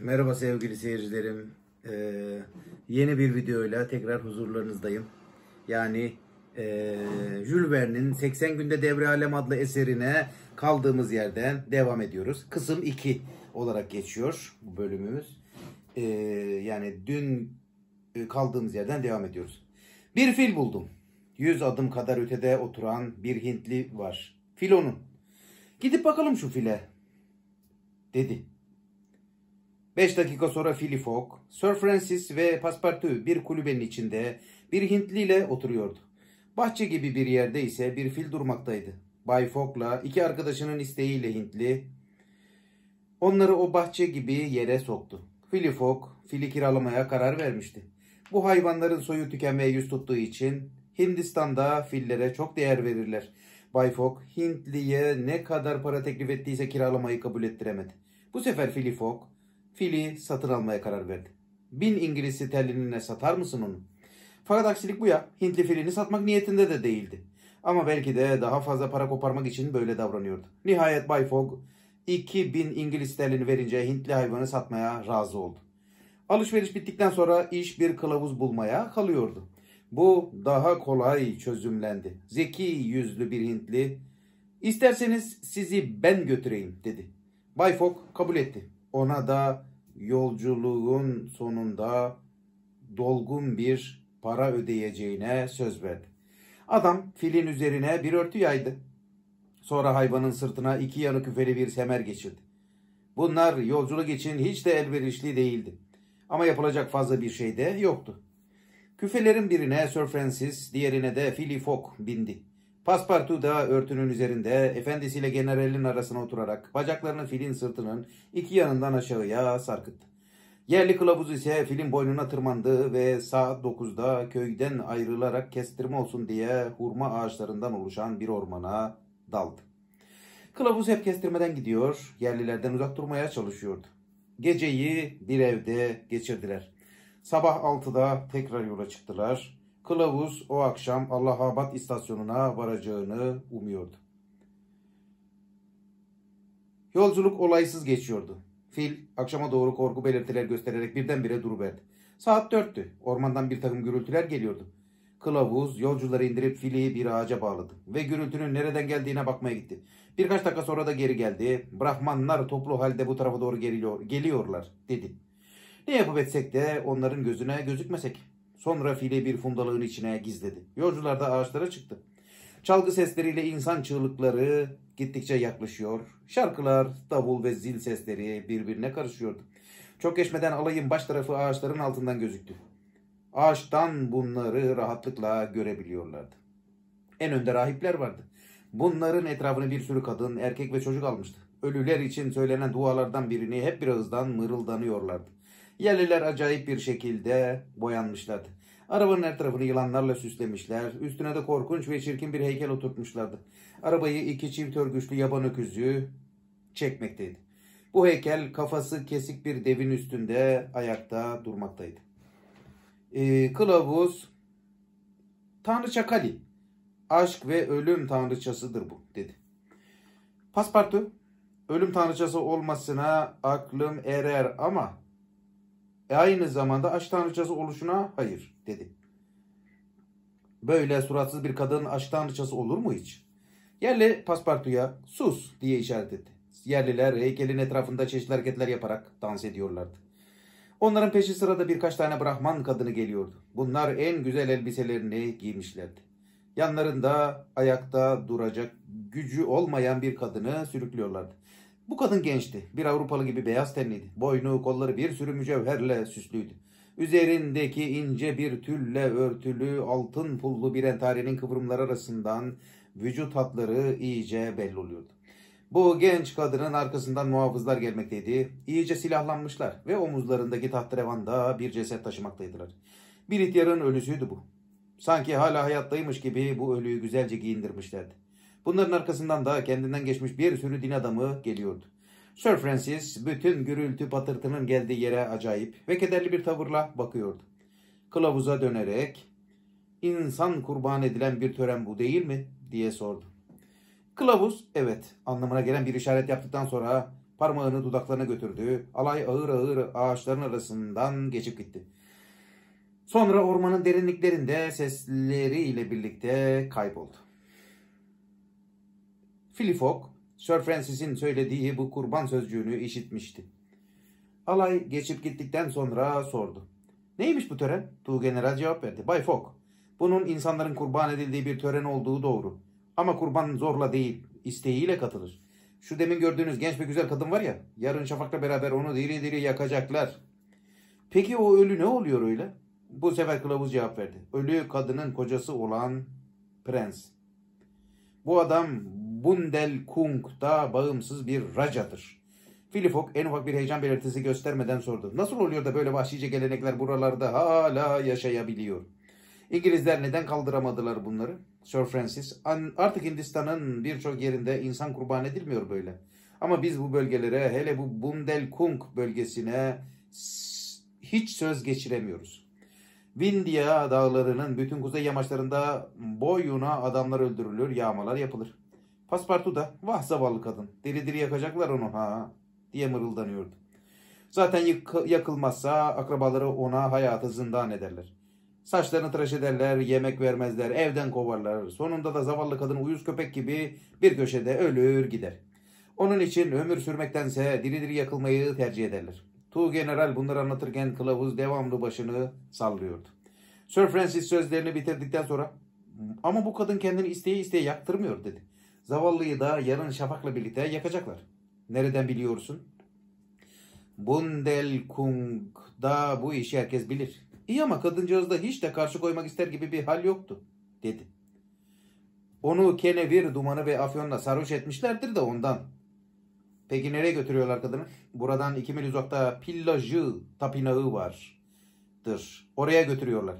Merhaba sevgili seyircilerim. Ee, yeni bir videoyla tekrar huzurlarınızdayım. Yani e, Jules Verne'in 80 Günde Devre Alem adlı eserine kaldığımız yerden devam ediyoruz. Kısım 2 olarak geçiyor bu bölümümüz. Ee, yani dün e, kaldığımız yerden devam ediyoruz. Bir fil buldum. 100 adım kadar ötede oturan bir Hintli var. Fil onun. Gidip bakalım şu file dedi. Beş dakika sonra Philly Fogg, Sir Francis ve Passepartout bir kulübenin içinde bir Hintli ile oturuyordu. Bahçe gibi bir yerde ise bir fil durmaktaydı. Bay Fogg'la iki arkadaşının isteğiyle Hintli onları o bahçe gibi yere soktu. Philly Fogg fili kiralamaya karar vermişti. Bu hayvanların soyu tükenmeye yüz tuttuğu için Hindistan'da fillere çok değer verirler. Bay Fogg Hintli'ye ne kadar para teklif ettiyse kiralamayı kabul ettiremedi. Bu sefer Philly Fogg fili satın almaya karar verdi. Bin İngiliz sterlinine satar mısın onu? Fakat aksilik bu ya. Hintli filini satmak niyetinde de değildi. Ama belki de daha fazla para koparmak için böyle davranıyordu. Nihayet Bay Fogg 2000 İngiliz sterlini verince Hintli hayvanı satmaya razı oldu. Alışveriş bittikten sonra iş bir kılavuz bulmaya kalıyordu. Bu daha kolay çözümlendi. Zeki yüzlü bir Hintli, isterseniz sizi ben götüreyim dedi. Bay Fogg kabul etti. Ona da yolculuğun sonunda dolgun bir para ödeyeceğine söz verdi. Adam filin üzerine bir örtü yaydı. Sonra hayvanın sırtına iki yanı küfeli bir semer geçirdi. Bunlar yolculuk için hiç de elverişli değildi. Ama yapılacak fazla bir şey de yoktu. Küfelerin birine Sir Francis, diğerine de Philly Fogg bindi. Paspartu da örtünün üzerinde efendisiyle generalin arasına oturarak bacaklarını filin sırtının iki yanından aşağıya sarkıttı. Yerli kılavuz ise filin boynuna tırmandı ve saat 9'da köyden ayrılarak kestirme olsun diye hurma ağaçlarından oluşan bir ormana daldı. Kılavuz hep kestirmeden gidiyor, yerlilerden uzak durmaya çalışıyordu. Geceyi bir evde geçirdiler. Sabah 6'da tekrar yola çıktılar. Kılavuz o akşam Allahabad istasyonuna varacağını umuyordu. Yolculuk olaysız geçiyordu. Fil akşama doğru korku belirtiler göstererek birdenbire duruverdi. Saat dörttü. Ormandan bir takım gürültüler geliyordu. Kılavuz yolcuları indirip fili bir ağaca bağladı ve gürültünün nereden geldiğine bakmaya gitti. Birkaç dakika sonra da geri geldi. Brahmanlar toplu halde bu tarafa doğru geliyor, geliyorlar dedi. Ne yapıp etsek de onların gözüne gözükmesek. Sonra fili bir fundalığın içine gizledi. Yolcular da ağaçlara çıktı. Çalgı sesleriyle insan çığlıkları gittikçe yaklaşıyor. Şarkılar, davul ve zil sesleri birbirine karışıyordu. Çok geçmeden alayın baş tarafı ağaçların altından gözüktü. Ağaçtan bunları rahatlıkla görebiliyorlardı. En önde rahipler vardı. Bunların etrafını bir sürü kadın, erkek ve çocuk almıştı. Ölüler için söylenen dualardan birini hep bir ağızdan mırıldanıyorlardı. Yerliler acayip bir şekilde boyanmışlardı. Arabanın her tarafını yılanlarla süslemişler. Üstüne de korkunç ve çirkin bir heykel oturtmuşlardı. Arabayı iki çift örgüçlü yaban öküzü çekmekteydi. Bu heykel kafası kesik bir devin üstünde ayakta durmaktaydı. Ee, kılavuz Tanrıça Kali aşk ve ölüm tanrıçasıdır bu dedi. Paspartu ölüm tanrıçası olmasına aklım erer ama e aynı zamanda aşk tanrıçası oluşuna hayır dedi. Böyle suratsız bir kadın aşk tanrıçası olur mu hiç? Yerli paspartuya sus diye işaret etti. Yerliler heykelin etrafında çeşitli hareketler yaparak dans ediyorlardı. Onların peşi sırada birkaç tane Brahman kadını geliyordu. Bunlar en güzel elbiselerini giymişlerdi. Yanlarında ayakta duracak gücü olmayan bir kadını sürüklüyorlardı. Bu kadın gençti. Bir Avrupalı gibi beyaz tenliydi. Boynu, kolları bir sürü mücevherle süslüydü. Üzerindeki ince bir tülle örtülü altın pullu bir entarenin kıvrımları arasından vücut hatları iyice belli oluyordu. Bu genç kadının arkasından muhafızlar gelmekteydi. İyice silahlanmışlar ve omuzlarındaki tahtrevanda bir ceset taşımaktaydılar. Bir ihtiyarın ölüsüydü bu. Sanki hala hayattaymış gibi bu ölüyü güzelce giyindirmişlerdi. Bunların arkasından da kendinden geçmiş bir sürü din adamı geliyordu. Sir Francis bütün gürültü patırtının geldiği yere acayip ve kederli bir tavırla bakıyordu. Kılavuza dönerek insan kurban edilen bir tören bu değil mi diye sordu. Kılavuz evet anlamına gelen bir işaret yaptıktan sonra Parmağını dudaklarına götürdü. Alay ağır ağır ağaçların arasından geçip gitti. Sonra ormanın derinliklerinde sesleriyle birlikte kayboldu. Philip Sir Francis'in söylediği bu kurban sözcüğünü işitmişti. Alay geçip gittikten sonra sordu. Neymiş bu tören? Tuğ General cevap verdi. Bay Fogg, bunun insanların kurban edildiği bir tören olduğu doğru. Ama kurban zorla değil, isteğiyle katılır. Şu demin gördüğünüz genç ve güzel kadın var ya, yarın şafakla beraber onu diri diri yakacaklar. Peki o ölü ne oluyor öyle? Bu sefer kılavuz cevap verdi. Ölü kadının kocası olan prens. Bu adam Bundel Kung'da bağımsız bir racadır. Filifok en ufak bir heyecan belirtisi göstermeden sordu. Nasıl oluyor da böyle vahşice gelenekler buralarda hala yaşayabiliyor? İngilizler neden kaldıramadılar bunları? Sir Francis, artık Hindistan'ın birçok yerinde insan kurban edilmiyor böyle. Ama biz bu bölgelere, hele bu Bundelkund bölgesine hiç söz geçiremiyoruz. Vindhya dağlarının bütün kuzey yamaçlarında boyuna adamlar öldürülür, yağmalar yapılır. Paspartu da, vah zavallı kadın, diri diri yakacaklar onu ha diye mırıldanıyordu. Zaten yık- yakılmazsa akrabaları ona hayatı zindan ederler. Saçlarını tıraş ederler, yemek vermezler, evden kovarlar. Sonunda da zavallı kadın uyuz köpek gibi bir köşede ölür gider. Onun için ömür sürmektense diri diri yakılmayı tercih ederler. Tu General bunları anlatırken kılavuz devamlı başını sallıyordu. Sir Francis sözlerini bitirdikten sonra ama bu kadın kendini isteye isteye yaktırmıyor dedi. Zavallıyı da yarın şafakla birlikte yakacaklar. Nereden biliyorsun? Bundelkung'da bu işi herkes bilir. İyi ama kadıncağızda hiç de karşı koymak ister gibi bir hal yoktu, dedi. Onu kenevir, dumanı ve afyonla sarhoş etmişlerdir de ondan. Peki nereye götürüyorlar kadını? Buradan iki mil uzakta Pillajı tapinağı vardır. Oraya götürüyorlar.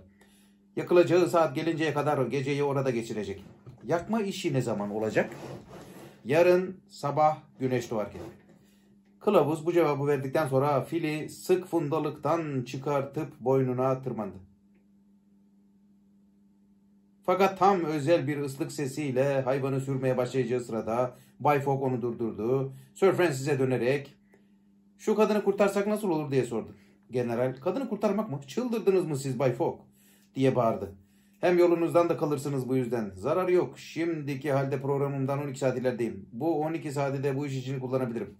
Yakılacağı saat gelinceye kadar geceyi orada geçirecek. Yakma işi ne zaman olacak? Yarın sabah güneş doğarken. Kılavuz bu cevabı verdikten sonra fili sık fundalıktan çıkartıp boynuna tırmandı. Fakat tam özel bir ıslık sesiyle hayvanı sürmeye başlayacağı sırada Bay Fogg onu durdurdu. Sir Francis'e dönerek şu kadını kurtarsak nasıl olur diye sordu. General kadını kurtarmak mı? Çıldırdınız mı siz Bay Fogg? diye bağırdı. Hem yolunuzdan da kalırsınız bu yüzden. Zarar yok. Şimdiki halde programımdan 12 saat ilerideyim. Bu 12 saati de bu iş için kullanabilirim.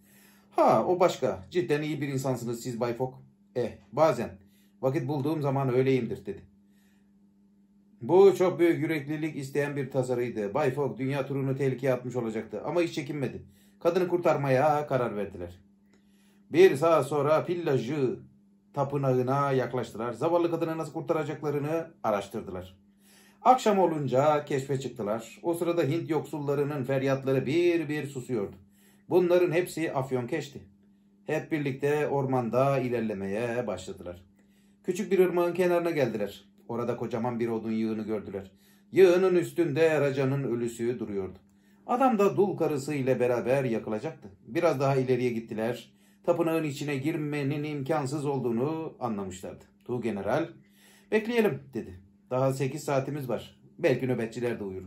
Ha o başka. Cidden iyi bir insansınız siz Bay Fogg. Eh bazen. Vakit bulduğum zaman öyleyimdir dedi. Bu çok büyük yüreklilik isteyen bir tasarıydı. Bay Fogg dünya turunu tehlikeye atmış olacaktı ama hiç çekinmedi. Kadını kurtarmaya karar verdiler. Bir saat sonra pillajı tapınağına yaklaştılar. Zavallı kadını nasıl kurtaracaklarını araştırdılar. Akşam olunca keşfe çıktılar. O sırada Hint yoksullarının feryatları bir bir susuyordu. Bunların hepsi Afyonkeş'ti. Hep birlikte ormanda ilerlemeye başladılar. Küçük bir ırmağın kenarına geldiler. Orada kocaman bir odun yığını gördüler. Yığının üstünde Raca'nın ölüsü duruyordu. Adam da dul karısı ile beraber yakılacaktı. Biraz daha ileriye gittiler. Tapınağın içine girmenin imkansız olduğunu anlamışlardı. Tu General, bekleyelim dedi. Daha sekiz saatimiz var. Belki nöbetçiler de uyur.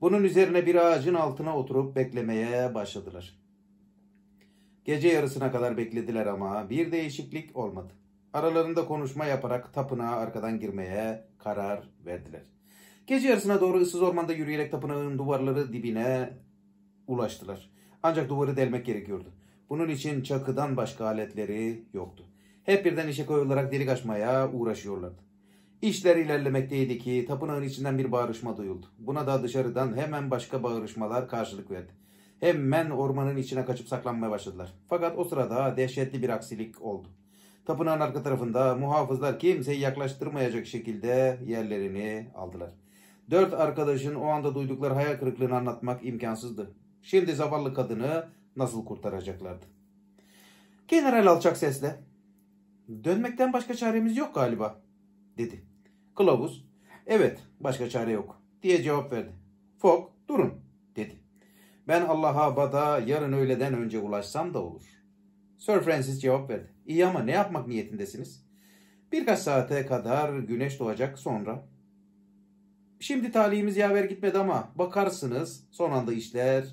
Bunun üzerine bir ağacın altına oturup beklemeye başladılar. Gece yarısına kadar beklediler ama bir değişiklik olmadı. Aralarında konuşma yaparak tapınağa arkadan girmeye karar verdiler. Gece yarısına doğru ıssız ormanda yürüyerek tapınağın duvarları dibine ulaştılar. Ancak duvarı delmek gerekiyordu. Bunun için çakıdan başka aletleri yoktu. Hep birden işe koyularak delik açmaya uğraşıyorlardı. İşler ilerlemekteydi ki tapınağın içinden bir bağırışma duyuldu. Buna da dışarıdan hemen başka bağırışmalar karşılık verdi. Hemen ormanın içine kaçıp saklanmaya başladılar. Fakat o sırada dehşetli bir aksilik oldu. Tapınağın arka tarafında muhafızlar kimseyi yaklaştırmayacak şekilde yerlerini aldılar. Dört arkadaşın o anda duydukları hayal kırıklığını anlatmak imkansızdı. Şimdi zavallı kadını nasıl kurtaracaklardı? General alçak sesle, dönmekten başka çaremiz yok galiba, dedi. Kılavuz, evet başka çare yok, diye cevap verdi. Fogg, durun, dedi. Ben Allah'a bada yarın öğleden önce ulaşsam da olur. Sir Francis cevap verdi. İyi ama ne yapmak niyetindesiniz? Birkaç saate kadar güneş doğacak sonra. Şimdi talihimiz yaver gitmedi ama bakarsınız son anda işler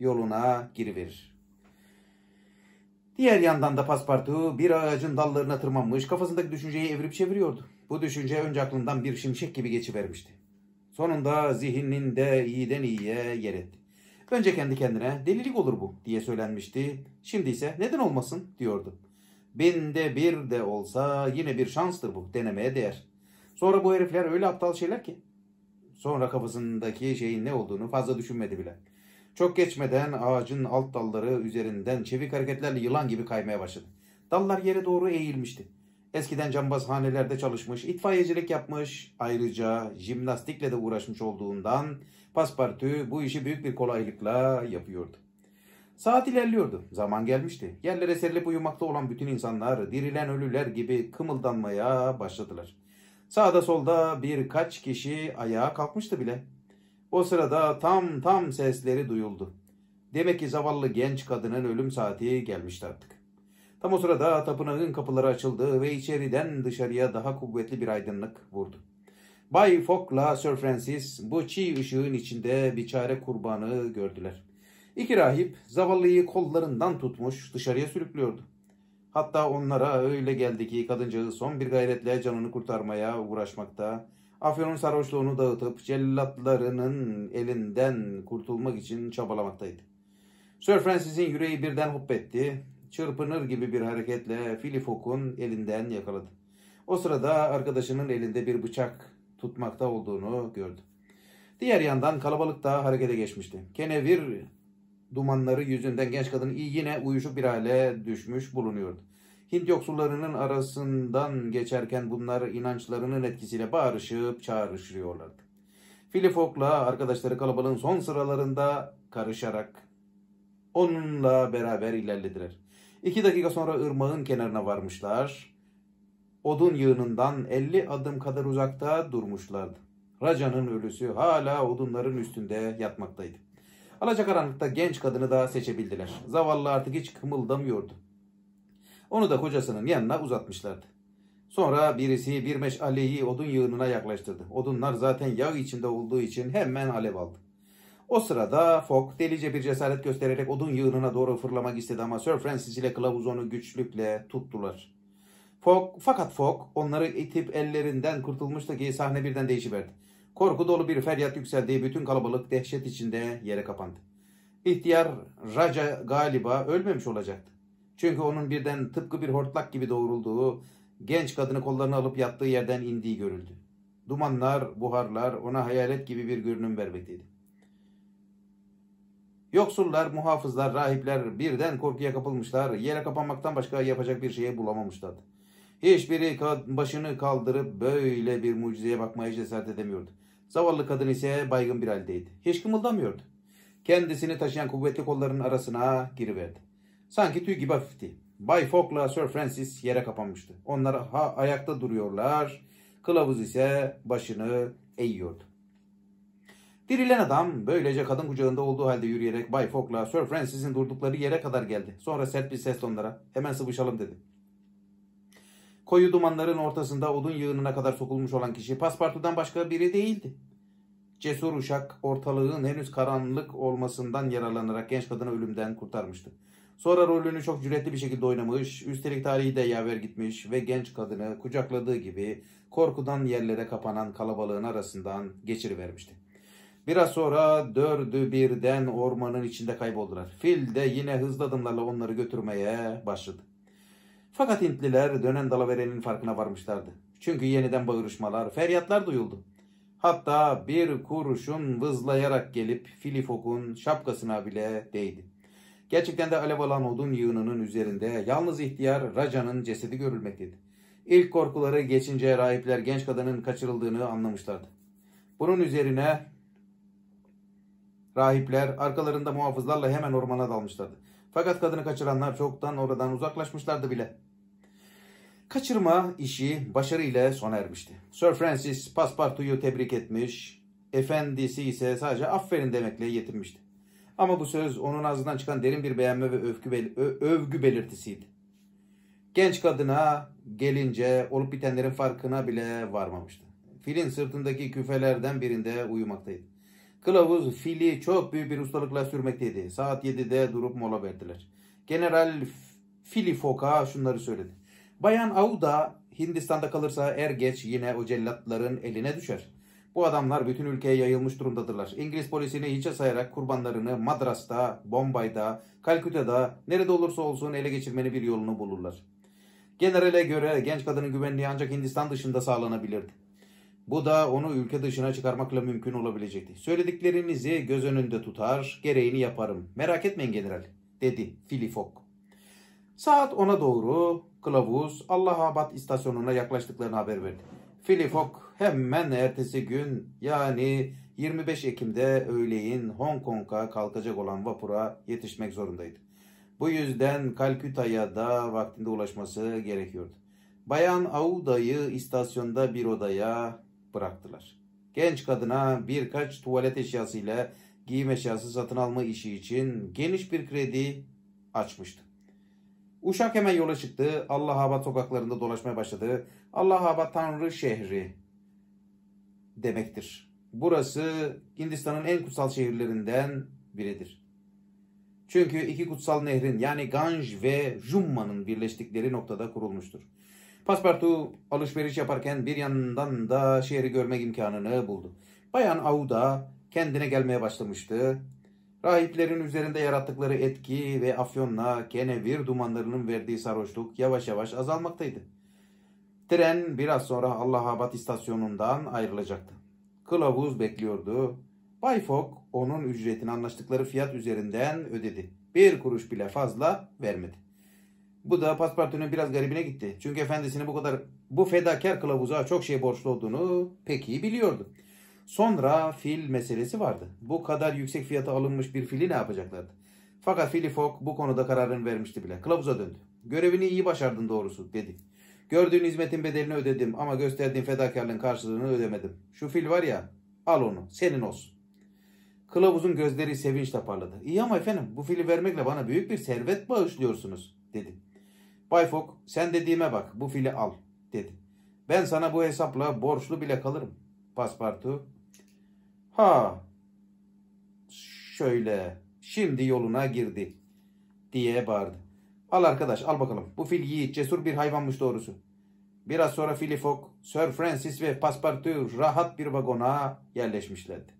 yoluna giriverir. Diğer yandan da paspartu bir ağacın dallarına tırmanmış kafasındaki düşünceyi evirip çeviriyordu. Bu düşünce önce aklından bir şimşek gibi geçivermişti. Sonunda zihninde iyiden iyiye yer etti. Önce kendi kendine delilik olur bu diye söylenmişti. Şimdi ise neden olmasın diyordu. Binde bir de olsa yine bir şanstır bu denemeye değer. Sonra bu herifler öyle aptal şeyler ki. Sonra kafasındaki şeyin ne olduğunu fazla düşünmedi bile. Çok geçmeden ağacın alt dalları üzerinden çevik hareketlerle yılan gibi kaymaya başladı. Dallar yere doğru eğilmişti. Eskiden cambazhanelerde çalışmış, itfaiyecilik yapmış, ayrıca jimnastikle de uğraşmış olduğundan paspartü bu işi büyük bir kolaylıkla yapıyordu. Saat ilerliyordu. Zaman gelmişti. Yerlere serilip uyumakta olan bütün insanlar dirilen ölüler gibi kımıldanmaya başladılar. Sağda solda birkaç kişi ayağa kalkmıştı bile. O sırada tam tam sesleri duyuldu. Demek ki zavallı genç kadının ölüm saati gelmişti artık. Tam o sırada tapınağın kapıları açıldı ve içeriden dışarıya daha kuvvetli bir aydınlık vurdu. Bay Fogg'la Sir Francis bu çiğ ışığın içinde bir çare kurbanı gördüler. İki rahip zavallıyı kollarından tutmuş dışarıya sürüklüyordu. Hatta onlara öyle geldi ki kadıncağız son bir gayretle canını kurtarmaya uğraşmakta, Afyon'un sarhoşluğunu dağıtıp cellatlarının elinden kurtulmak için çabalamaktaydı. Sir Francis'in yüreği birden hoppetti. Çırpınır gibi bir hareketle Filifok'un elinden yakaladı. O sırada arkadaşının elinde bir bıçak tutmakta olduğunu gördü. Diğer yandan kalabalık da harekete geçmişti. Kenevir dumanları yüzünden genç kadın yine uyuşuk bir hale düşmüş bulunuyordu. Hint yoksullarının arasından geçerken bunlar inançlarının etkisiyle bağırışıp çağrışıyorlardı. Filifok'la arkadaşları kalabalığın son sıralarında karışarak onunla beraber ilerlediler. İki dakika sonra ırmağın kenarına varmışlar. Odun yığınından 50 adım kadar uzakta durmuşlardı. Raca'nın ölüsü hala odunların üstünde yatmaktaydı. Alacakaranlıkta genç kadını da seçebildiler. Zavallı artık hiç kımıldamıyordu. Onu da kocasının yanına uzatmışlardı. Sonra birisi bir meşaleyi odun yığınına yaklaştırdı. Odunlar zaten yağ içinde olduğu için hemen alev aldı. O sırada Fogg delice bir cesaret göstererek odun yığınına doğru fırlamak istedi ama Sir Francis ile kılavuz onu güçlükle tuttular. Fogg, fakat Fogg onları itip ellerinden kurtulmuştu ki sahne birden değişiverdi. Korku dolu bir feryat yükseldiği bütün kalabalık dehşet içinde yere kapandı. İhtiyar Raja galiba ölmemiş olacaktı. Çünkü onun birden tıpkı bir hortlak gibi doğrulduğu, genç kadını kollarına alıp yattığı yerden indiği görüldü. Dumanlar, buharlar ona hayalet gibi bir görünüm vermekteydi. Yoksullar, muhafızlar, rahipler birden korkuya kapılmışlar, yere kapanmaktan başka yapacak bir şeye bulamamışlardı. Hiçbiri başını kaldırıp böyle bir mucizeye bakmaya cesaret edemiyordu. Zavallı kadın ise baygın bir haldeydi. Hiç kımıldamıyordu. Kendisini taşıyan kuvvetli kolların arasına giriverdi. Sanki tüy gibi hafifti. Bay Fogg'la Sir Francis yere kapanmıştı. Onlar ha ayakta duruyorlar. Kılavuz ise başını eğiyordu. Dirilen adam böylece kadın kucağında olduğu halde yürüyerek Bay Fogg'la Sir Francis'in durdukları yere kadar geldi. Sonra sert bir sesle onlara hemen sıvışalım dedi. Koyu dumanların ortasında odun yığınına kadar sokulmuş olan kişi paspartudan başka biri değildi. Cesur uşak ortalığın henüz karanlık olmasından yararlanarak genç kadını ölümden kurtarmıştı. Sonra rolünü çok cüretli bir şekilde oynamış, üstelik tarihi de yaver gitmiş ve genç kadını kucakladığı gibi korkudan yerlere kapanan kalabalığın arasından geçirivermişti. Biraz sonra dördü birden ormanın içinde kayboldular. Fil de yine hızlı adımlarla onları götürmeye başladı. Fakat Hintliler dönen dalaverenin farkına varmışlardı. Çünkü yeniden bağırışmalar, feryatlar duyuldu. Hatta bir kurşun vızlayarak gelip Filifok'un şapkasına bile değdi. Gerçekten de alev alan odun yığınının üzerinde yalnız ihtiyar Raja'nın cesedi görülmekteydi. İlk korkuları geçince rahipler genç kadının kaçırıldığını anlamışlardı. Bunun üzerine rahipler arkalarında muhafızlarla hemen ormana dalmışlardı. Fakat kadını kaçıranlar çoktan oradan uzaklaşmışlardı bile. Kaçırma işi başarıyla sona ermişti. Sir Francis Paspartu'yu tebrik etmiş, efendisi ise sadece aferin demekle yetinmişti. Ama bu söz onun ağzından çıkan derin bir beğenme ve övgü, bel övgü belirtisiydi. Genç kadına gelince olup bitenlerin farkına bile varmamıştı. Filin sırtındaki küfelerden birinde uyumaktaydı. Kılavuz fili çok büyük bir ustalıkla sürmekteydi. Saat 7'de durup mola verdiler. General Philly Fock'a şunları söyledi. Bayan Auda Hindistan'da kalırsa er geç yine o cellatların eline düşer. Bu adamlar bütün ülkeye yayılmış durumdadırlar. İngiliz polisini hiçe sayarak kurbanlarını Madras'ta, Bombay'da, Kalküta'da nerede olursa olsun ele geçirmenin bir yolunu bulurlar. Generale göre genç kadının güvenliği ancak Hindistan dışında sağlanabilirdi. Bu da onu ülke dışına çıkarmakla mümkün olabilecekti. Söylediklerinizi göz önünde tutar, gereğini yaparım. Merak etmeyin general, dedi Filifok. Saat 10'a doğru kılavuz Allahabad istasyonuna yaklaştıklarını haber verdi. Filifok hemen ertesi gün yani 25 Ekim'de öğleyin Hong Kong'a kalkacak olan vapura yetişmek zorundaydı. Bu yüzden Kalküta'ya da vaktinde ulaşması gerekiyordu. Bayan Auda'yı istasyonda bir odaya bıraktılar. Genç kadına birkaç tuvalet eşyası ile giyim eşyası satın alma işi için geniş bir kredi açmıştı. Uşak hemen yola çıktı. Allahabad sokaklarında dolaşmaya başladı. Allahabad Tanrı şehri demektir. Burası Hindistan'ın en kutsal şehirlerinden biridir. Çünkü iki kutsal nehrin yani Ganj ve Jumma'nın birleştikleri noktada kurulmuştur. Paspartu alışveriş yaparken bir yandan da şehri görmek imkanını buldu. Bayan Auda kendine gelmeye başlamıştı. Rahiplerin üzerinde yarattıkları etki ve afyonla kenevir dumanlarının verdiği sarhoşluk yavaş yavaş azalmaktaydı. Tren biraz sonra Allahabad istasyonundan ayrılacaktı. Kılavuz bekliyordu. Bay Fogg onun ücretini anlaştıkları fiyat üzerinden ödedi. Bir kuruş bile fazla vermedi. Bu da Paspartu'nun biraz garibine gitti. Çünkü efendisinin bu kadar bu fedakar kılavuza çok şey borçlu olduğunu pek iyi biliyordu. Sonra fil meselesi vardı. Bu kadar yüksek fiyata alınmış bir fili ne yapacaklardı? Fakat Philly Fogg bu konuda kararını vermişti bile. Kılavuza döndü. Görevini iyi başardın doğrusu dedi. Gördüğün hizmetin bedelini ödedim ama gösterdiğin fedakarlığın karşılığını ödemedim. Şu fil var ya al onu senin olsun. Kılavuzun gözleri sevinçle parladı. İyi ama efendim bu fili vermekle bana büyük bir servet bağışlıyorsunuz dedi. Bay Fogg sen dediğime bak bu fili al dedi. Ben sana bu hesapla borçlu bile kalırım. Paspartu. Ha şöyle şimdi yoluna girdi diye bağırdı. Al arkadaş al bakalım. Bu fil yiğit cesur bir hayvanmış doğrusu. Biraz sonra Fogg, Sir Francis ve Paspartu rahat bir vagona yerleşmişlerdi.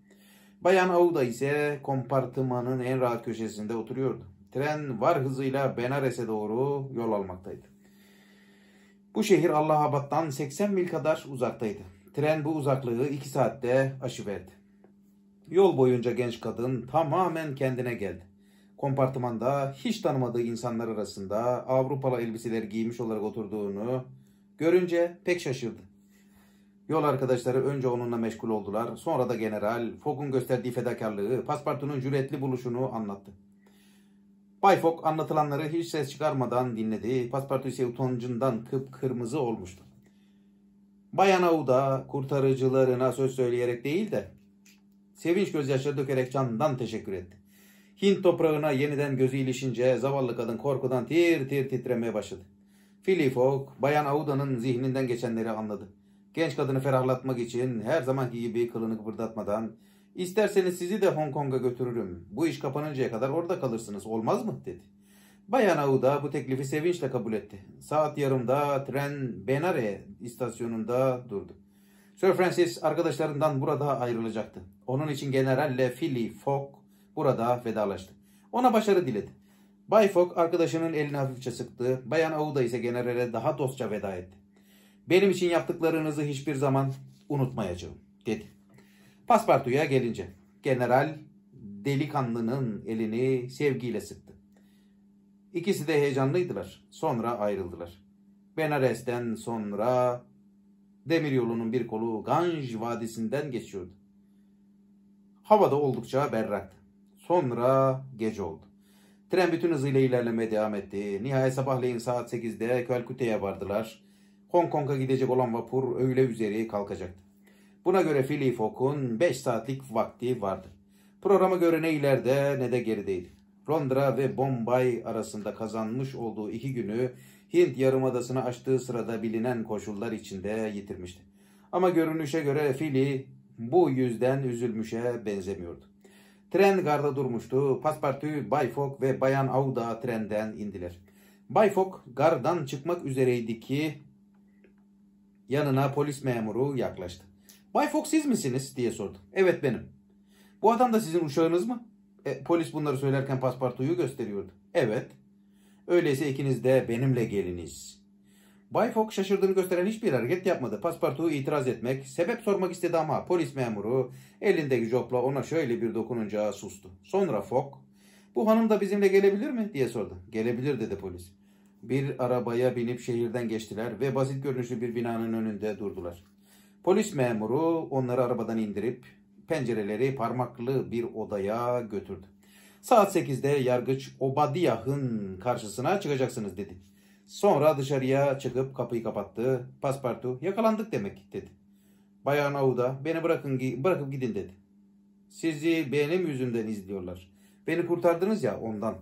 Bayan Auda ise kompartımanın en rahat köşesinde oturuyordu. Tren var hızıyla Benares'e doğru yol almaktaydı. Bu şehir Allahabad'dan 80 mil kadar uzaktaydı. Tren bu uzaklığı 2 saatte aşıverdi. Yol boyunca genç kadın tamamen kendine geldi. Kompartımanda hiç tanımadığı insanlar arasında Avrupalı elbiseler giymiş olarak oturduğunu görünce pek şaşırdı. Yol arkadaşları önce onunla meşgul oldular. Sonra da general Fogg'un gösterdiği fedakarlığı, Paspartu'nun cüretli buluşunu anlattı. Bay Fogg anlatılanları hiç ses çıkarmadan dinledi. Paspartu ise utancından kıpkırmızı olmuştu. Bayan Auda kurtarıcılarına söz söyleyerek değil de sevinç gözyaşları dökerek candan teşekkür etti. Hint toprağına yeniden gözü ilişince zavallı kadın korkudan tir tir titremeye başladı. Fogg, Bayan Auda'nın zihninden geçenleri anladı. Genç kadını ferahlatmak için her zamanki gibi kılını kıpırdatmadan İsterseniz sizi de Hong Kong'a götürürüm. Bu iş kapanıncaya kadar orada kalırsınız. Olmaz mı? dedi. Bayan Auda bu teklifi sevinçle kabul etti. Saat yarımda tren Benare istasyonunda durdu. Sir Francis arkadaşlarından burada ayrılacaktı. Onun için generalle Philly Fogg burada vedalaştı. Ona başarı diledi. Bay Fogg arkadaşının elini hafifçe sıktı. Bayan Auda ise generale daha dostça veda etti. Benim için yaptıklarınızı hiçbir zaman unutmayacağım dedi. Paspartu'ya gelince general delikanlının elini sevgiyle sıktı. İkisi de heyecanlıydılar. Sonra ayrıldılar. Benares'ten sonra demiryolunun bir kolu Ganj Vadisi'nden geçiyordu. Havada oldukça berraktı. Sonra gece oldu. Tren bütün hızıyla ilerlemeye devam etti. Nihayet sabahleyin saat 8'de Kalküta'ya vardılar. Hong Kong'a gidecek olan vapur öğle üzeri kalkacaktı. Buna göre Philly Fogg'un 5 saatlik vakti vardı. Programa göre ne ileride ne de gerideydi. Londra ve Bombay arasında kazanmış olduğu iki günü Hint Yarımadası'nı açtığı sırada bilinen koşullar içinde yitirmişti. Ama görünüşe göre Philly bu yüzden üzülmüşe benzemiyordu. Tren garda durmuştu. Paspartu, Bay Fogg ve Bayan Auda trenden indiler. Bay Fogg gardan çıkmak üzereydi ki yanına polis memuru yaklaştı. Bay Fogg siz misiniz diye sordu. Evet benim. Bu adam da sizin uşağınız mı? E, polis bunları söylerken paspartuyu gösteriyordu. Evet. Öyleyse ikiniz de benimle geliniz. Bay Fogg şaşırdığını gösteren hiçbir hareket yapmadı. Paspartu itiraz etmek, sebep sormak istedi ama polis memuru elindeki jopla ona şöyle bir dokununca sustu. Sonra Fogg, bu hanım da bizimle gelebilir mi diye sordu. Gelebilir dedi polis. Bir arabaya binip şehirden geçtiler ve basit görünüşlü bir binanın önünde durdular. Polis memuru onları arabadan indirip pencereleri parmaklı bir odaya götürdü. Saat 8'de yargıç Obadiyah'ın karşısına çıkacaksınız dedi. Sonra dışarıya çıkıp kapıyı kapattı. Paspartu yakalandık demek dedi. Bayan Auda beni bırakın bırakıp gidin dedi. Sizi benim yüzümden izliyorlar. Beni kurtardınız ya ondan.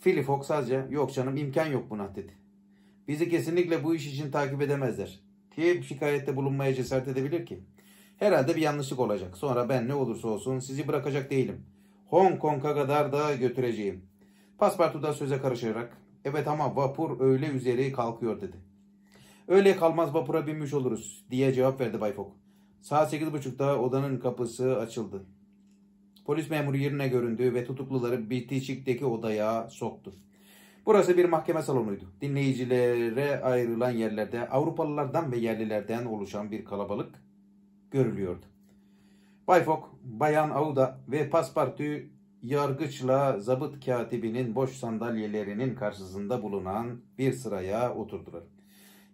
Philip Fox sadece yok canım imkan yok buna dedi. Bizi kesinlikle bu iş için takip edemezler. Kim şikayette bulunmaya cesaret edebilir ki? Herhalde bir yanlışlık olacak. Sonra ben ne olursa olsun sizi bırakacak değilim. Hong Kong'a kadar da götüreceğim. Paspartu da söze karışarak evet ama vapur öyle üzeri kalkıyor dedi. Öyle kalmaz vapura binmiş oluruz diye cevap verdi Bay Fogg. Saat 8.30'da odanın kapısı açıldı. Polis memuru yerine göründü ve tutukluları bitişikteki odaya soktu. Burası bir mahkeme salonuydu. Dinleyicilere ayrılan yerlerde Avrupalılardan ve yerlilerden oluşan bir kalabalık görülüyordu. Bay Fogg, Bayan Auda ve Paspartu yargıçla zabıt katibinin boş sandalyelerinin karşısında bulunan bir sıraya oturdular.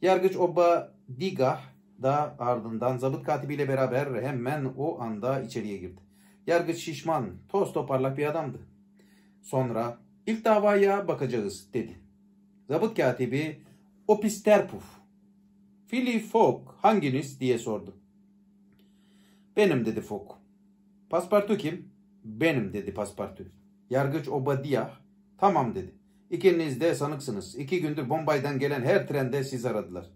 Yargıç Oba Digah da ardından zabıt katibiyle beraber hemen o anda içeriye girdi. Yargıç şişman, toz toparlak bir adamdı. Sonra ilk davaya bakacağız dedi. Zabıt katibi Opisterpuf. Philip Fogg hanginiz diye sordu. Benim dedi Fogg. Paspartu kim? Benim dedi Paspartu. Yargıç Obadiah. Tamam dedi. İkiniz de sanıksınız. İki gündür Bombay'dan gelen her trende siz aradılar.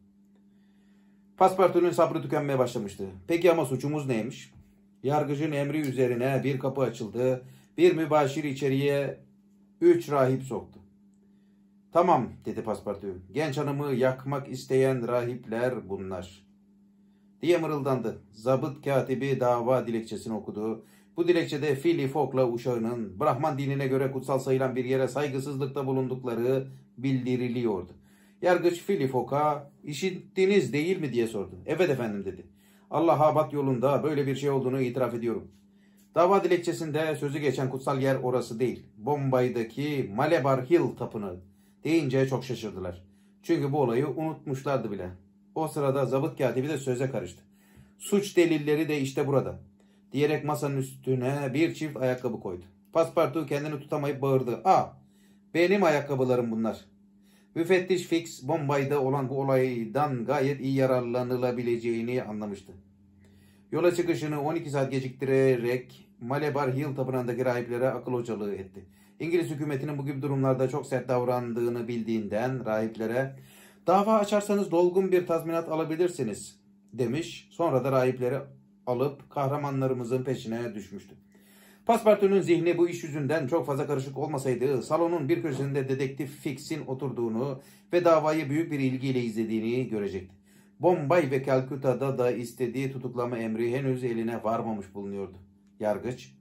Paspartu'nun sabrı tükenmeye başlamıştı. Peki ama suçumuz neymiş? Yargıcın emri üzerine bir kapı açıldı. Bir mübaşir içeriye üç rahip soktu. Tamam dedi Paspartu. Genç hanımı yakmak isteyen rahipler bunlar diye mırıldandı. Zabıt katibi dava dilekçesini okudu. Bu dilekçede Fili Fogg'la uşağının Brahman dinine göre kutsal sayılan bir yere saygısızlıkta bulundukları bildiriliyordu. Yargıç Fili Fogg'a işittiniz değil mi diye sordu. Evet efendim dedi. Allah Habat yolunda böyle bir şey olduğunu itiraf ediyorum. Dava dilekçesinde sözü geçen kutsal yer orası değil. Bombay'daki Malebar Hill tapınağı deyince çok şaşırdılar. Çünkü bu olayı unutmuşlardı bile. O sırada zabıt katibi de söze karıştı. Suç delilleri de işte burada. Diyerek masanın üstüne bir çift ayakkabı koydu. Paspartu kendini tutamayıp bağırdı. Aa benim ayakkabılarım bunlar. Müfettiş Fix Bombay'da olan bu olaydan gayet iyi yararlanılabileceğini anlamıştı. Yola çıkışını 12 saat geciktirerek Malebar Hill tapınağındaki rahiplere akıl hocalığı etti. İngiliz hükümetinin bu gibi durumlarda çok sert davrandığını bildiğinden rahiplere Dava açarsanız dolgun bir tazminat alabilirsiniz demiş. Sonra da rahipleri alıp kahramanlarımızın peşine düşmüştü. Paspartu'nun zihni bu iş yüzünden çok fazla karışık olmasaydı salonun bir köşesinde dedektif Fix'in oturduğunu ve davayı büyük bir ilgiyle izlediğini görecekti. Bombay ve Calcutta'da da istediği tutuklama emri henüz eline varmamış bulunuyordu. Yargıç,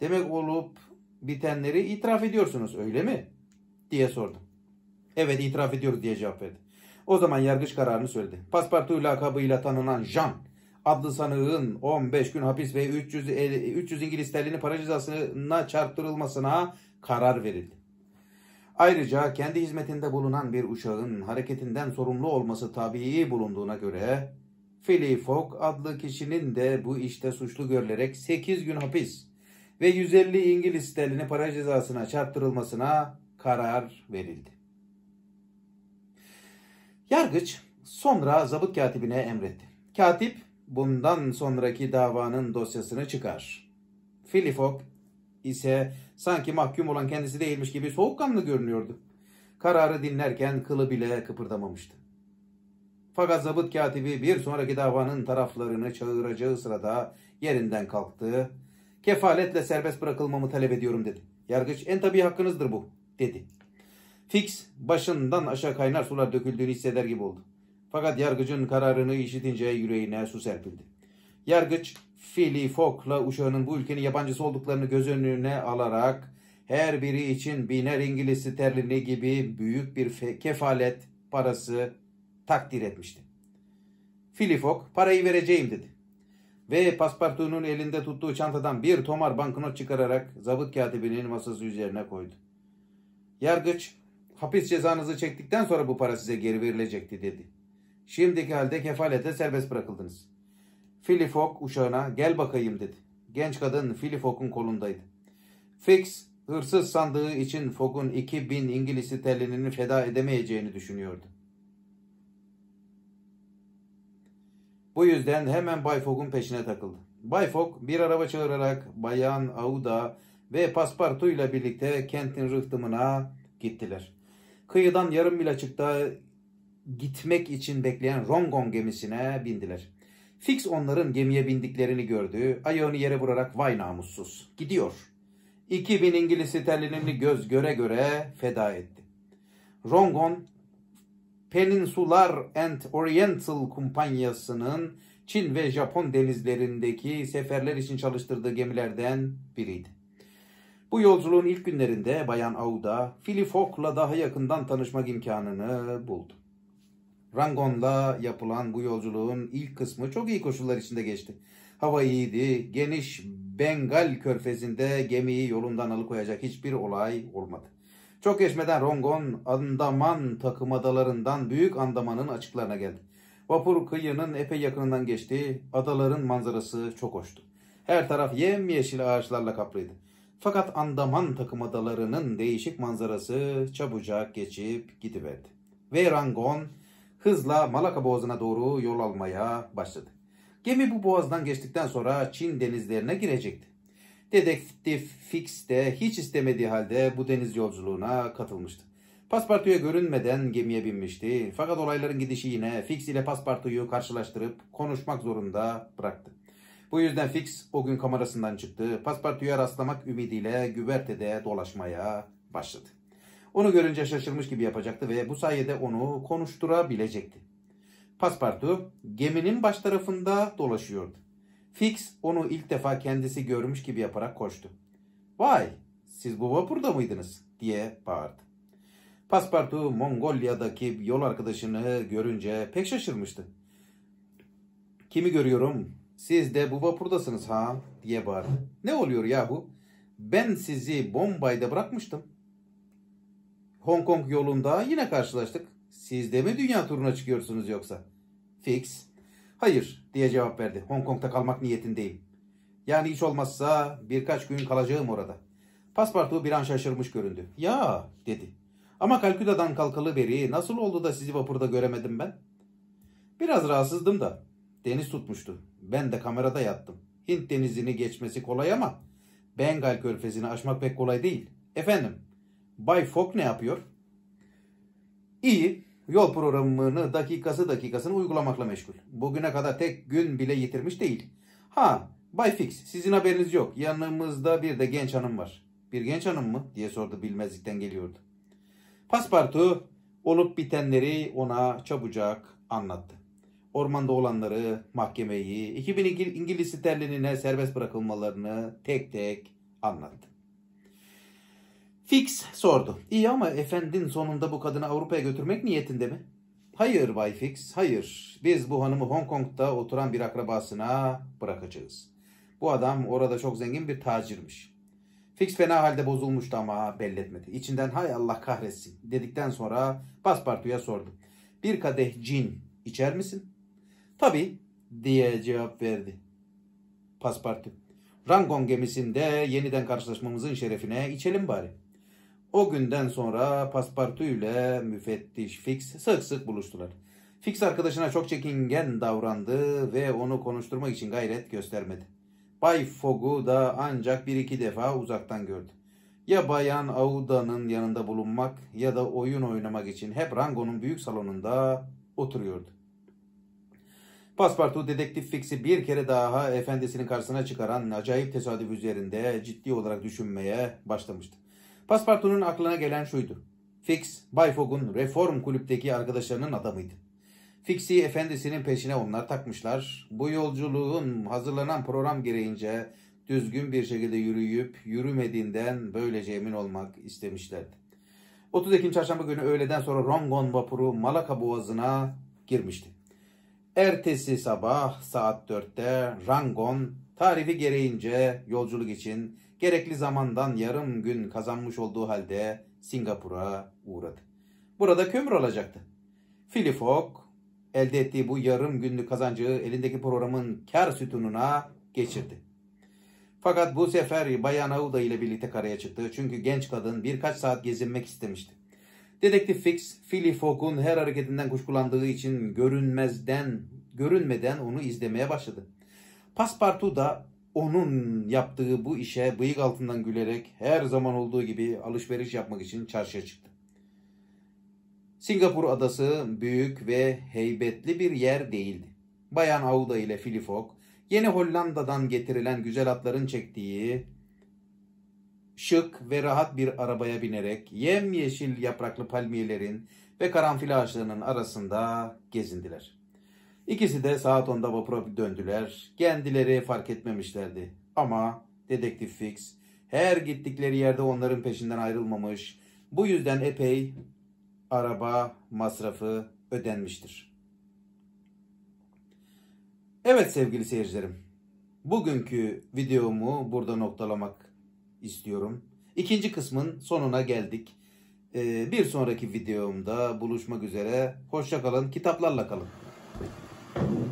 demek olup bitenleri itiraf ediyorsunuz öyle mi? diye sordu. Evet itiraf ediyoruz diye cevap verdi. O zaman yargıç kararını söyledi. Paspartu lakabıyla tanınan Jean adlı sanığın 15 gün hapis ve 300, 300 İngiliz sterlini para cezasına çarptırılmasına karar verildi. Ayrıca kendi hizmetinde bulunan bir uşağın hareketinden sorumlu olması tabii bulunduğuna göre Philip Fogg adlı kişinin de bu işte suçlu görülerek 8 gün hapis ve 150 İngiliz sterlini para cezasına çarptırılmasına karar verildi. Yargıç sonra zabıt katibine emretti. Katip bundan sonraki davanın dosyasını çıkar. Filifok ise sanki mahkum olan kendisi değilmiş gibi soğukkanlı görünüyordu. Kararı dinlerken kılı bile kıpırdamamıştı. Fakat zabıt katibi bir sonraki davanın taraflarını çağıracağı sırada yerinden kalktı. Kefaletle serbest bırakılmamı talep ediyorum dedi. Yargıç en tabii hakkınızdır bu dedi. Fix başından aşağı kaynar sular döküldüğünü hisseder gibi oldu. Fakat yargıcın kararını işitince yüreğine su serpildi. Yargıç Philly Fogg'la uşağının bu ülkenin yabancısı olduklarını göz önüne alarak her biri için biner İngiliz sterlini gibi büyük bir kefalet parası takdir etmişti. Fogg parayı vereceğim dedi. Ve paspartunun elinde tuttuğu çantadan bir tomar banknot çıkararak zabıt katibinin masası üzerine koydu. Yargıç hapis cezanızı çektikten sonra bu para size geri verilecekti dedi. Şimdiki halde kefalete serbest bırakıldınız. Fogg uşağına gel bakayım dedi. Genç kadın Philly Fogg'un kolundaydı. Fix hırsız sandığı için Fogg'un 2000 İngiliz sterlinini feda edemeyeceğini düşünüyordu. Bu yüzden hemen Bay Fogg'un peşine takıldı. Bay Fogg bir araba çağırarak Bayan Auda ve Paspartu ile birlikte kentin rıhtımına gittiler. Kıyıdan yarım mil açıkta gitmek için bekleyen Rongon gemisine bindiler. Fix onların gemiye bindiklerini gördü. Ayağını yere vurarak vay namussuz. Gidiyor. 2000 İngiliz sterlinini göz göre göre feda etti. Rongon Peninsular and Oriental Kumpanyası'nın Çin ve Japon denizlerindeki seferler için çalıştırdığı gemilerden biriydi. Bu yolculuğun ilk günlerinde Bayan Auda, Philip Fogg'la daha yakından tanışmak imkanını buldu. Rangon'la yapılan bu yolculuğun ilk kısmı çok iyi koşullar içinde geçti. Hava iyiydi, geniş Bengal körfezinde gemiyi yolundan alıkoyacak hiçbir olay olmadı. Çok geçmeden Rongon Andaman takım adalarından Büyük Andaman'ın açıklarına geldi. Vapur kıyının epey yakınından geçti. Adaların manzarası çok hoştu. Her taraf yemyeşil ağaçlarla kaplıydı. Fakat Andaman takım adalarının değişik manzarası çabucak geçip gidiverdi. Ve Rangon hızla Malaka Boğazı'na doğru yol almaya başladı. Gemi bu boğazdan geçtikten sonra Çin denizlerine girecekti. Dedektif Fix de hiç istemediği halde bu deniz yolculuğuna katılmıştı. Paspartuya görünmeden gemiye binmişti. Fakat olayların gidişi yine Fix ile Paspartuyu karşılaştırıp konuşmak zorunda bıraktı. Bu yüzden Fix o gün kamerasından çıktı. Paspartuya rastlamak ümidiyle güvertede dolaşmaya başladı. Onu görünce şaşırmış gibi yapacaktı ve bu sayede onu konuşturabilecekti. Paspartu geminin baş tarafında dolaşıyordu. Fix onu ilk defa kendisi görmüş gibi yaparak koştu. Vay siz bu vapurda mıydınız diye bağırdı. Paspartu Mongolya'daki yol arkadaşını görünce pek şaşırmıştı. Kimi görüyorum? Siz de bu vapurdasınız ha diye bağırdı. Ne oluyor yahu? Ben sizi Bombay'da bırakmıştım. Hong Kong yolunda yine karşılaştık. Siz de mi dünya turuna çıkıyorsunuz yoksa? Fix. Hayır diye cevap verdi. Hong Kong'da kalmak niyetindeyim. Yani hiç olmazsa birkaç gün kalacağım orada. Paspartu bir an şaşırmış göründü. Ya dedi. Ama Kalküta'dan kalkalı beri nasıl oldu da sizi vapurda göremedim ben? Biraz rahatsızdım da. Deniz tutmuştu. Ben de kamerada yattım. Hint denizini geçmesi kolay ama Bengal körfezini aşmak pek kolay değil. Efendim, Bay Fogg ne yapıyor? İyi, yol programını dakikası dakikasını uygulamakla meşgul. Bugüne kadar tek gün bile yitirmiş değil. Ha, Bay Fix, sizin haberiniz yok. Yanımızda bir de genç hanım var. Bir genç hanım mı? diye sordu bilmezlikten geliyordu. Paspartu olup bitenleri ona çabucak anlattı. Ormanda olanları, mahkemeyi, 2000 İngiliz sterlinine serbest bırakılmalarını tek tek anlattı. Fix sordu. İyi ama efendin sonunda bu kadını Avrupa'ya götürmek niyetinde mi? Hayır Bay Fix, hayır. Biz bu hanımı Hong Kong'da oturan bir akrabasına bırakacağız. Bu adam orada çok zengin bir tacirmiş. Fix fena halde bozulmuştu ama belletmedi. İçinden hay Allah kahretsin dedikten sonra Paspartu'ya sordu. Bir kadeh cin içer misin? Tabii diye cevap verdi. Paspartu. Rangon gemisinde yeniden karşılaşmamızın şerefine içelim bari. O günden sonra Paspartu ile müfettiş Fix sık sık buluştular. Fix arkadaşına çok çekingen davrandı ve onu konuşturmak için gayret göstermedi. Bay Fogg'u da ancak bir iki defa uzaktan gördü. Ya Bayan Auda'nın yanında bulunmak ya da oyun oynamak için hep Rango'nun büyük salonunda oturuyordu. Paspartu dedektif Fix'i bir kere daha efendisinin karşısına çıkaran acayip tesadüf üzerinde ciddi olarak düşünmeye başlamıştı. Paspartu'nun aklına gelen şuydu. Fix, Bay Fogg'un reform kulüpteki arkadaşlarının adamıydı. Fix'i efendisinin peşine onlar takmışlar. Bu yolculuğun hazırlanan program gereğince düzgün bir şekilde yürüyüp yürümediğinden böylece emin olmak istemişlerdi. 30 Ekim çarşamba günü öğleden sonra Rongon vapuru Malaka boğazına girmişti. Ertesi sabah saat 4'te Rangon tarifi gereğince yolculuk için gerekli zamandan yarım gün kazanmış olduğu halde Singapur'a uğradı. Burada kömür alacaktı. Philip Fogg elde ettiği bu yarım günlük kazancı elindeki programın kar sütununa geçirdi. Fakat bu sefer Bayan Auda ile birlikte karaya çıktı. Çünkü genç kadın birkaç saat gezinmek istemişti. Dedektif Fix, Philly Fogg'un her hareketinden kuşkulandığı için görünmezden, görünmeden onu izlemeye başladı. Paspartu da onun yaptığı bu işe bıyık altından gülerek her zaman olduğu gibi alışveriş yapmak için çarşıya çıktı. Singapur adası büyük ve heybetli bir yer değildi. Bayan Auda ile Fogg Yeni Hollanda'dan getirilen güzel atların çektiği şık ve rahat bir arabaya binerek yemyeşil yapraklı palmiyelerin ve karanfil ağaçlarının arasında gezindiler. İkisi de saat 10'da vapura döndüler. Kendileri fark etmemişlerdi. Ama Dedektif Fix her gittikleri yerde onların peşinden ayrılmamış. Bu yüzden epey araba masrafı ödenmiştir. Evet sevgili seyircilerim. Bugünkü videomu burada noktalamak istiyorum. İkinci kısmın sonuna geldik. Ee, bir sonraki videomda buluşmak üzere. Hoşçakalın. Kitaplarla kalın. Thank you.